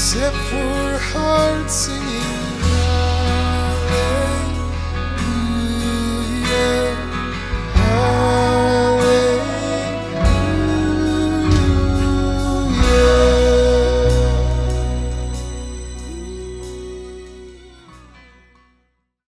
except for hearts